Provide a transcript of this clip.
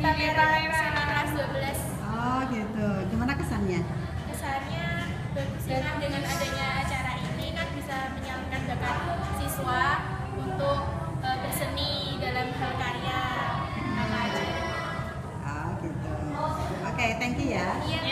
di PPM iya. dua belas. oh gitu. Gimana kesannya? Kesannya bagus ya, dengan adanya acara ini kan bisa menyalurkan bakat siswa untuk uh, berseni dalam hal karya. Hmm. Apa aja. Oh gitu. Oke okay, thank you ya. Yeah.